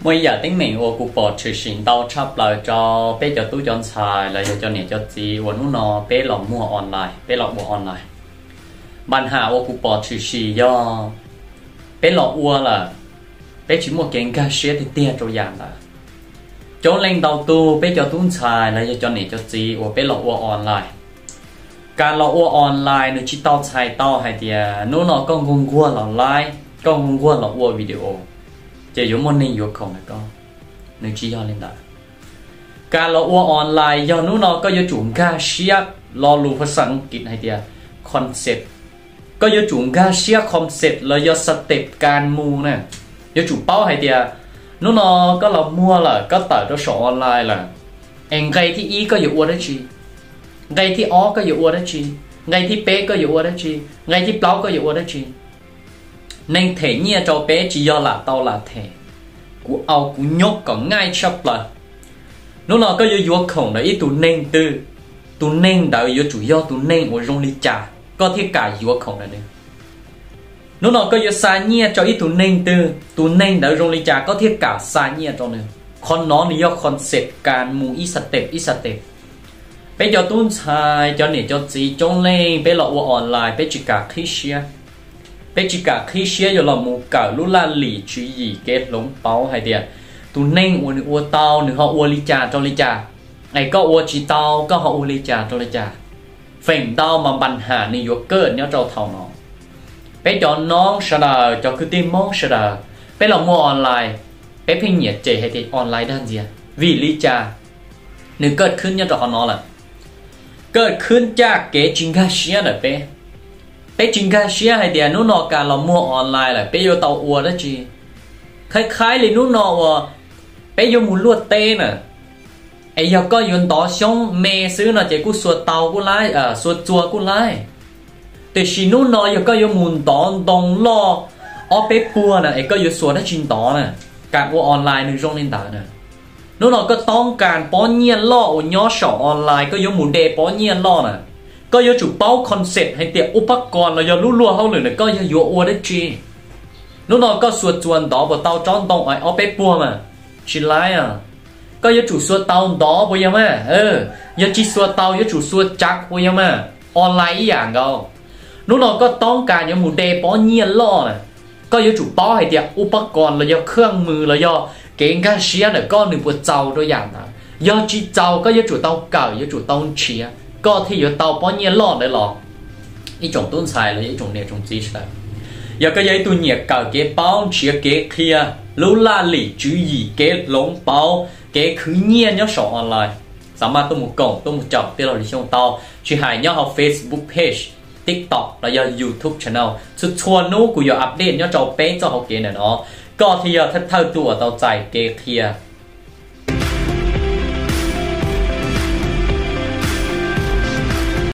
mỗi giờ tính mình của cụ bỏ trừ xin đau chấp lại cho bé cho tú chọn xài là cho nè cho chị và nó nó bé lọ mua online. Bé lọ mua online bạn hà của cụ bỏ trừ xì do bé lọ ua là bé chỉ một kiện ca sĩ thì tiền cho giảm là chỗ lên đầu tu bé cho tú xài là cho nè cho chị và bé lọ ua online. Cả lọ ua online nó chỉ tao xài tao hay thì à, nó nó con con qua lọ like, con con video. จะอยู่มนในอยู่ของก็นึกชิยอเล่นได้การเราอ้วออนไลน์ยอนู้นเราก็อยู่จุ่มกาเชียรอรู้ภาษาอังกฤษให้เดียคอนเซ็ปต์ก็อยู่จุ่มกาเชียคอนเซ็ปต์แล้วยอสเต็ปการมูเนี่ยอยู่จุ่มเป้าให้เดียนู้นเราก็เรามั่วละก็ต่อตัวสอนออนไลน์ละเองไงที่อีก็อยู่อ้วนได้ชี ngày thì ó có hiệu đó chi ngày thì bé có hiệu đó chi ngày thì plau có hiệu đó chi nên thể nhia cho bé chỉ do là tao là thể của ao, của nhóc còn ngay chấp là. Nó là cái yếu yếu khổng là ít tụ nên tư. Tụ nên đã yếu chủ yếu tụ nên ở rong lý trà. Có thể cả yếu khổng là nữa nó là cái yếu xa nhia cho ít tụ nên tư. Tụ nên đã rong trong lý có thể cả xa nhia cho nữa. Con nó là yếu concept càn mù ít sạch tệp ít sạch tệp bây giờ tuân xài cho nè cho gì trong lên bây giờ online bây giờ cả khi xia bây chỉ cả khi xe cho là một cả lúc là lì chú gì cái lống bao hay đi tụ nên uống uống tao nữa họ uống lì trà cho lì trà. Ai có uống chỉ tao, có họ uống lì trà cho lì trà. Phèn tao mà bàn hà này vô cơ nhớ cho thầu nó. Bây cho non sợ đờ cho cứ tim mong sợ đờ. Bé là mua online bây phải nhiệt chế hay thì online đơn gì à? Vì lý trà. Nếu cơ khứ nhớ cho họ nó là. Cơ khứ cha kế chính ca xe rồi bé bây chính cái xia hay tiền à, nó nọ cả là mua online là bây giờ tàu ua đó chị. Khai khai lên nó nọ bây giờ muốn luộc tê nè. Ấy giờ có yon đó xong, mẹ xứ nó chỉ cú suột tàu cú lái à suột chua cú lái. Thì xin nó nọ giờ có yon muốn đón đón lo ở bé bùa nè ấy có yon suột nó chính đó nè. Cả qua online nữa trong nền tảng nè. Nó nọ có tông càn bó nhiên lo ở nhỏ sọ online, có yon muốn đề bó nhiên lo nè. กูสวดเตากูไล่เอ่อสวดจัวกูไล่แต่ชีนู้นนอยก็ยมูลตอนตรงล้ออ๋อเป้ปัวน่ะไอ้ก็ยสวดได้จินต่อน่ะการว่าออนไลน์นึงช่องเล่นตาน่ะ nó nó có tông càn bó nhiên lo ở nhỏ sọ online có yếu muốn đề bó nhiên lo nè có yếu chủ bao concept hay tiệm upakon là do lú lúa hậu lửa có yếu yếu ua đấy chi nó nó có suốt chuan đó và tao tròn tông ai ở bếp bùa mà chỉ lái à có yếu chủ suốt tao đó bây giờ mà ừ yếu chỉ suốt tao yếu chủ suốt chắc bây giờ mà online ý dạng đâu nó nó có tông càn yếu muốn đề bó nhiên lo nè có yếu chủ bao hay tiệm upakon là do เครื่องมือlà do เก่งกันเชียเนี่ยก็หนึ่งปวดเจ้าตัวอย่างนะยอจีเจ้าก็ยอจุดเตาเก่ายอจุดเตาเชียก็ที่ยอเตาป้อนเนี่ยร có thì giờ tàu bao nhiêu lọ đấy lọ ý chồng tuân xài là ý chồng này chồng gì sao giờ cái giấy tôi nhẹ cả cái bao, chia cái kia. Lũ la lì chú ý cái lồng bao, cái khứ nhiên nhớ sổ online sáng mà tôi muốn cổng, tôi muốn chọc tôi là đi xong tàu chỉ hài nhớ học facebook page, tiktok là giờ youtube channel. Sự chua nô của giờ update nhớ cháu bé cho học kia này nó có thì giờ thật thao ở tàu chạy cái kia.